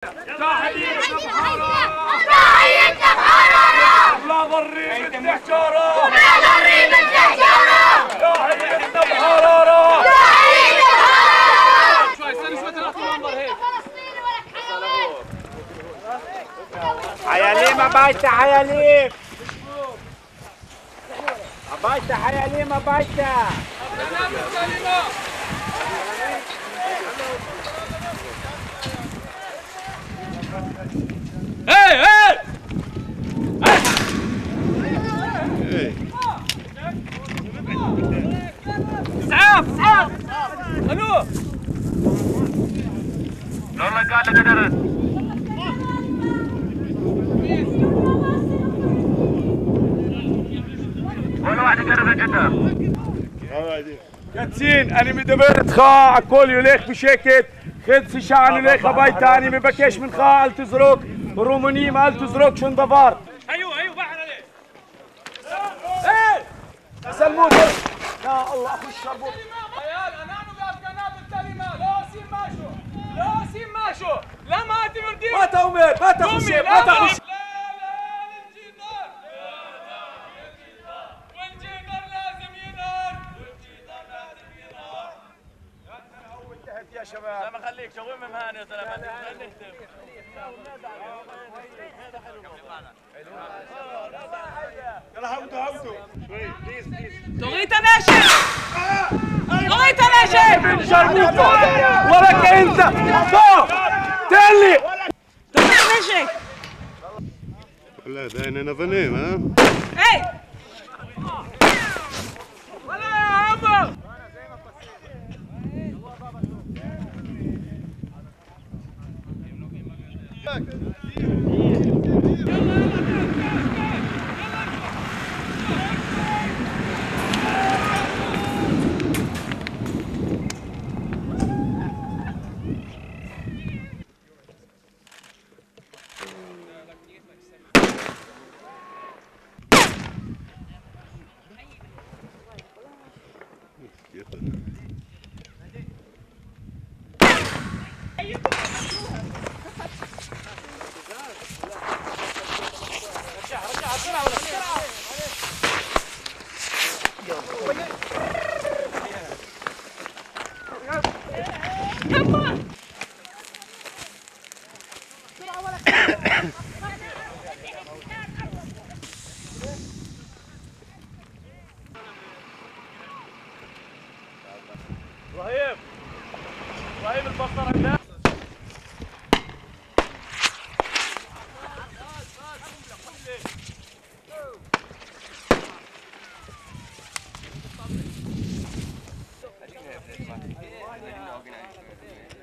تحية تحية بحارة لا ضري بالدحجارة لا ضري بالدحجارة تحية بحارة تحية بحارة شوي استنى شوي تنقل المنظر هيك حياليم بايتا حياليم بايتا حياليم بايتا سلام الكلمة إيه إيه اسعاف اسعاف ألو! والله قال لك قدرت ولا واحد يقرب جدا ياتسين أنا مدبرت خا عكول يليخ بشكت خد شعن يليخ بايتا أنا مبكش من خا التزرق روماني ما التزرق شن دفار. أيوه أيوه بحر عليه. إيه! سلموه يا الله أخو الشربوط عيال أنا سين ماشو لا ماشو لا ما ما تأمر ما تخش ما لا تخش لا يا يا طغيت ماشي شربوطة ولك لا ده أنا نظنين ها اي ولا يا عمر إبراهيم إبراهيم البصر organized